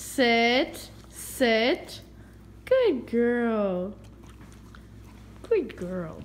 Sit. Sit. Good girl. Good girl.